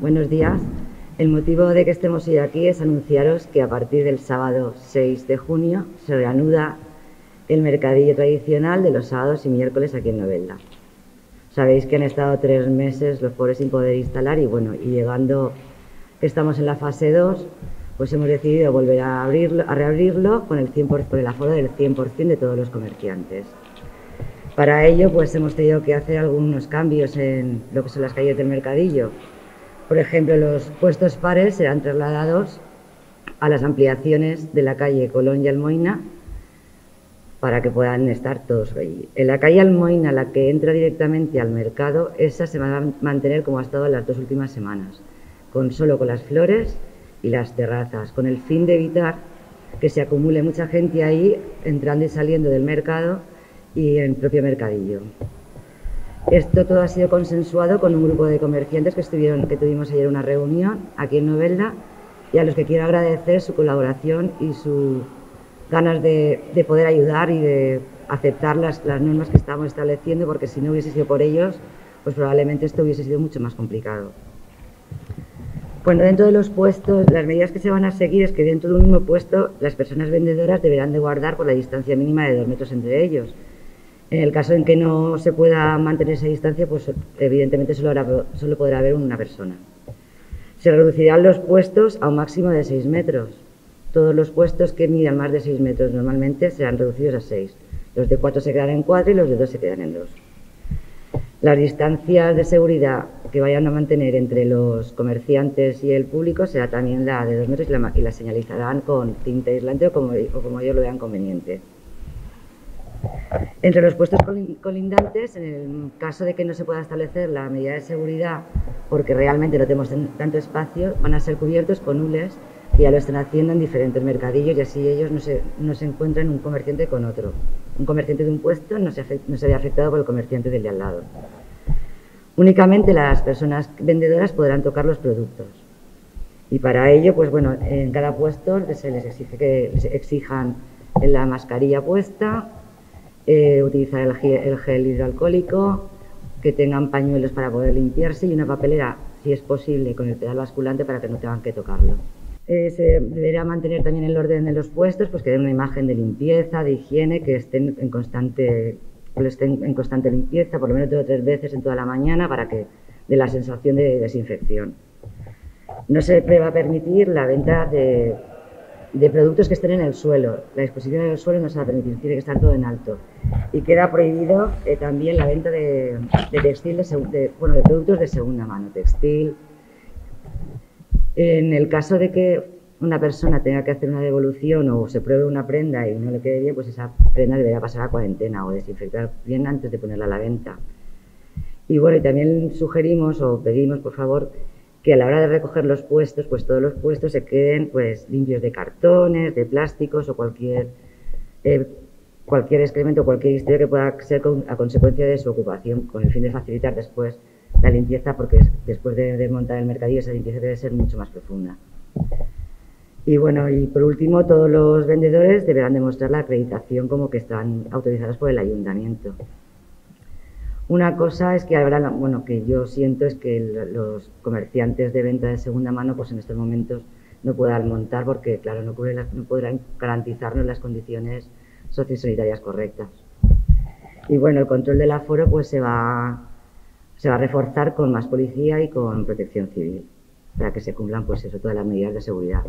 buenos días. El motivo de que estemos hoy aquí es anunciaros que a partir del sábado 6 de junio se reanuda el mercadillo tradicional de los sábados y miércoles aquí en Novelda. Sabéis que han estado tres meses los pobres sin poder instalar y bueno, y llegando que estamos en la fase 2, pues hemos decidido volver a, abrirlo, a reabrirlo con el, 100%, por el aforo del 100% de todos los comerciantes. Para ello, pues hemos tenido que hacer algunos cambios en lo que son las calles del mercadillo. Por ejemplo, los puestos pares serán trasladados a las ampliaciones de la calle Colón y Almoina para que puedan estar todos allí. En la calle Almoina, la que entra directamente al mercado, esa se va a mantener como ha estado en las dos últimas semanas, con solo con las flores y las terrazas, con el fin de evitar que se acumule mucha gente ahí entrando y saliendo del mercado y en el propio mercadillo. Esto todo ha sido consensuado con un grupo de comerciantes que, estuvieron, que tuvimos ayer una reunión aquí en Novelda y a los que quiero agradecer su colaboración y sus ganas de, de, poder ayudar y de aceptar las, las normas que estamos estableciendo, porque si no hubiese sido por ellos, pues probablemente esto hubiese sido mucho más complicado. Bueno, dentro de los puestos, las medidas que se van a seguir es que dentro de un mismo puesto las personas vendedoras deberán de guardar por la distancia mínima de dos metros entre ellos. En el caso en que no se pueda mantener esa distancia, pues evidentemente solo, habrá, solo podrá haber una persona. Se reducirán los puestos a un máximo de 6 metros. Todos los puestos que midan más de 6 metros normalmente serán reducidos a 6. Los de 4 se quedan en 4 y los de 2 se quedan en 2. Las distancias de seguridad que vayan a mantener entre los comerciantes y el público será también la de 2 metros y la, y señalizarán con tinta aislante o como ellos lo vean conveniente. Entre los puestos colindantes, en el caso de que no se pueda establecer la medida de seguridad porque realmente no tenemos tanto espacio, van a ser cubiertos con hules que ya lo están haciendo en diferentes mercadillos y así ellos no se, no se encuentran un comerciante con otro. Un comerciante de un puesto no se, ve afectado por el comerciante del de al lado. Únicamente las personas vendedoras podrán tocar los productos. Y para ello, pues bueno, en cada puesto se les exige que exijan la mascarilla puesta, eh, utilizar el gel, el gel, hidroalcohólico, que tengan pañuelos para poder limpiarse y una papelera, si es posible, con el pedal basculante para que no tengan que tocarlo. Eh, se deberá mantener también el orden de los puestos, pues que den una imagen de limpieza, de higiene, que estén en constante, que estén en constante limpieza, por lo menos dos o tres veces en toda la mañana, para que dé la sensación de desinfección. No se va a permitir la venta de de productos que estén en el suelo. La exposición en el suelo no se va a permitir, tiene que estar todo en alto. Y queda prohibido eh, también la venta de, de de, bueno, de productos de segunda mano, textil. En el caso de que una persona tenga que hacer una devolución o se pruebe una prenda y no le quede bien, pues esa prenda debería pasar a cuarentena o desinfectar bien antes de ponerla a la venta. Y bueno, y también sugerimos o pedimos, por favor, que a la hora de recoger los puestos, pues todos los puestos se queden pues limpios de cartones, de plásticos o cualquier eh, cualquier excremento, cualquier historia que pueda ser a consecuencia de su ocupación, con el fin de facilitar después la limpieza, porque después de desmontar el mercadillo esa limpieza debe ser mucho más profunda. Y bueno, y por último, todos los vendedores deberán demostrar la acreditación como que están autorizados por el ayuntamiento. Una cosa es que habrá, bueno, que yo siento es que los comerciantes de venta de segunda mano, pues en estos momentos no puedan montar porque, claro, no, no podrán garantizarnos las condiciones sociosanitarias correctas. Y bueno, el control del aforo pues se va, se va a reforzar con más policía y con protección civil para que se cumplan pues eso, todas las medidas de seguridad.